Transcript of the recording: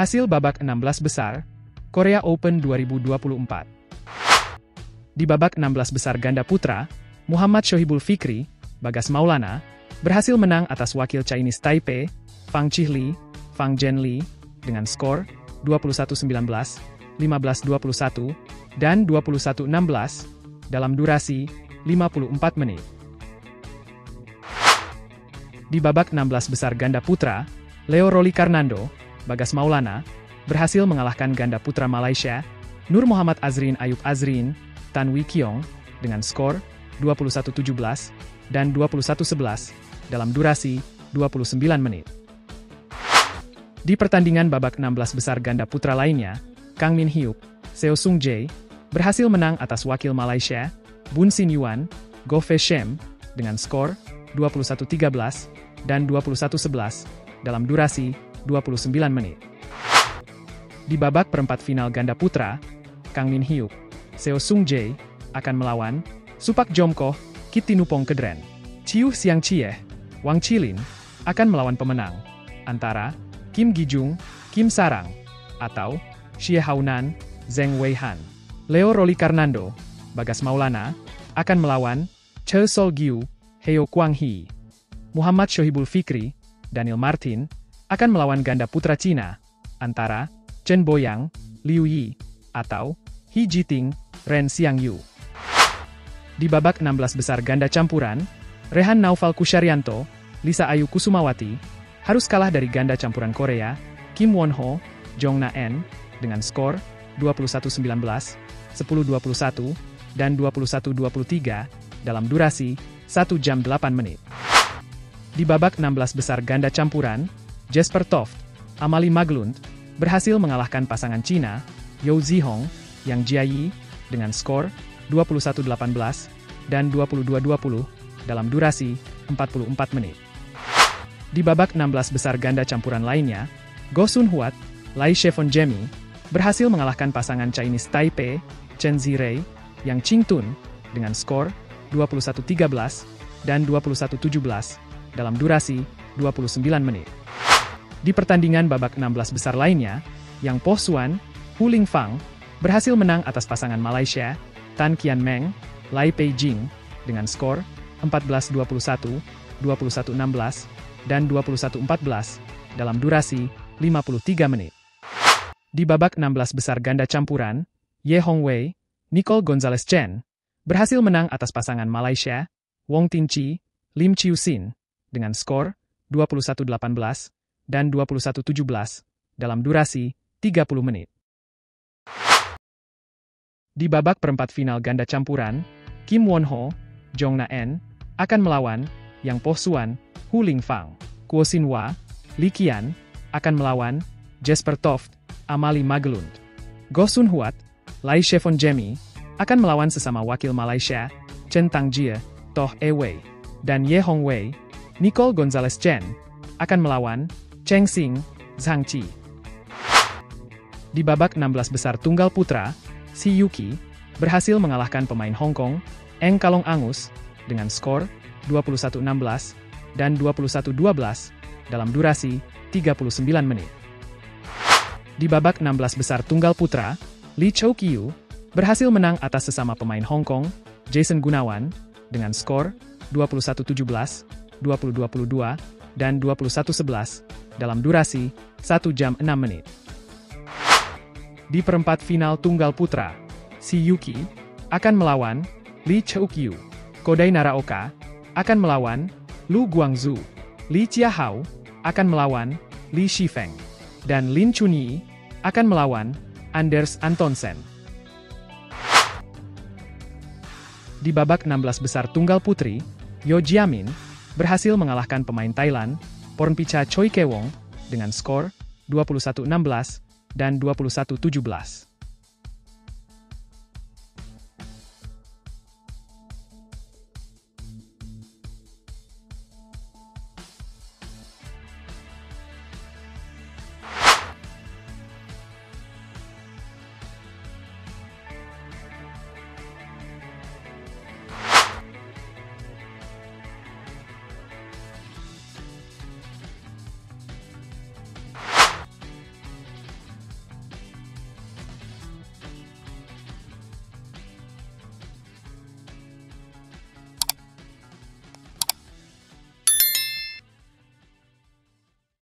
Hasil babak 16 besar, Korea Open 2024. Di babak 16 besar ganda putra, Muhammad Shohibul Fikri, Bagas Maulana, berhasil menang atas wakil Chinese Taipei, Fang Chihli, Fang Zhenli, dengan skor 21-19, 15-21, dan 21-16, dalam durasi 54 menit. Di babak 16 besar ganda putra, Leo Roli Karnando, Bagas Maulana, berhasil mengalahkan ganda putra Malaysia, Nur Muhammad Azrin Ayub Azrin, Tan Wee Kiong, dengan skor 21-17 dan 21-11 dalam durasi 29 menit. Di pertandingan babak 16 besar ganda putra lainnya, Kang Min Hyuk, Seo Sung Jae, berhasil menang atas wakil Malaysia, Bun Sin Yuan, Go Fei Shem, dengan skor 21-13 dan 21-11 dalam durasi 29 menit. Di babak perempat final ganda putra, Kang Min Hyuk, Seo Sung Jae akan melawan Supak Jomkoh, Kitinupong Kedren. Chiu Siang Chieh, Wang Chilin akan melawan pemenang antara Kim Gijung, Kim Sarang, atau Xie Haunan, Zheng Weihan. Leo Roli Karnando, Bagas Maulana, akan melawan Che Sol Giu, Heo Kwang Hee. Muhammad Shohibul Fikri, Daniel Martin, akan melawan ganda putra Cina, antara Chen Boyang, Liu Yi, atau He Jiting, Ren Xiangyu. Di babak 16 besar ganda campuran, Rehan Naufal Kusyarianto, Lisa Ayu Kusumawati, harus kalah dari ganda campuran Korea, Kim Won Ho, Jong Na En, dengan skor 21-19, 10-21, dan 21-23, dalam durasi 1 jam 8 menit. Di babak 16 besar ganda campuran, Jesper Toft, Amali Maglund, berhasil mengalahkan pasangan Cina, Yao Zihong, Yang Jiayi, dengan skor 21-18 dan 22-20 dalam durasi 44 menit. Di babak 16 besar ganda campuran lainnya, Go Sun Huat, Lai Shevon Jemi, berhasil mengalahkan pasangan Chinese Taipei, Chen Zirei, Yang Qingtun, dengan skor 21-13 dan 21-17 dalam durasi 29 menit. Di pertandingan babak 16 besar lainnya, Yang Po Suan, Hu Ling Fang, berhasil menang atas pasangan Malaysia, Tan Kian Meng, Lai Pei Jing, dengan skor 14-21, 21-16, dan 21-14 dalam durasi 53 menit. Di babak 16 besar ganda campuran, Ye Hong Wei, Nicole Gonzalez Chen, berhasil menang atas pasangan Malaysia, Wong Tin Chi, Lim Chiu Sin, dengan skor 21-18 dan 21-17 dalam durasi 30 menit. Di babak perempat final ganda campuran, Kim Won Ho, Jong Na En, akan melawan Yang Po Suan, Hu Ling Fang, Kuo Sin Hwa, Li Qian, akan melawan Jesper Toft, Amali Magelund. Go Sun Huat, Lai Shevon Jemi, akan melawan sesama wakil Malaysia, Chen Tang Jie, Toh E Wei, dan Ye Hong Wei, Nicole Gonzalez Chen akan melawan Cheng Xing, Zhang Qi. Di babak 16 besar tunggal putra, Si Yuki berhasil mengalahkan pemain Hong Kong, Eng Kalong Angus, dengan skor 21-16 dan 21-12 dalam durasi 39 menit. Di babak 16 besar tunggal putra, Lee Chow Kiu berhasil menang atas sesama pemain Hong Kong, Jason Gunawan, dengan skor 21-17 2022, dan 2111 dalam durasi 1 jam 6 menit. Di perempat final tunggal putra, si Yuki akan melawan Lee Cheuk-yu. Kodai Naraoka akan melawan Lu Guangzhu. Li Chiahao akan melawan Li Shifeng. Dan Lin Chunyi akan melawan Anders Antonsen. Di babak 16 besar tunggal putri, Yo Jiamin berhasil mengalahkan pemain Thailand, Pornpicha Choi Kewong, dengan skor 21-16 dan 21-17.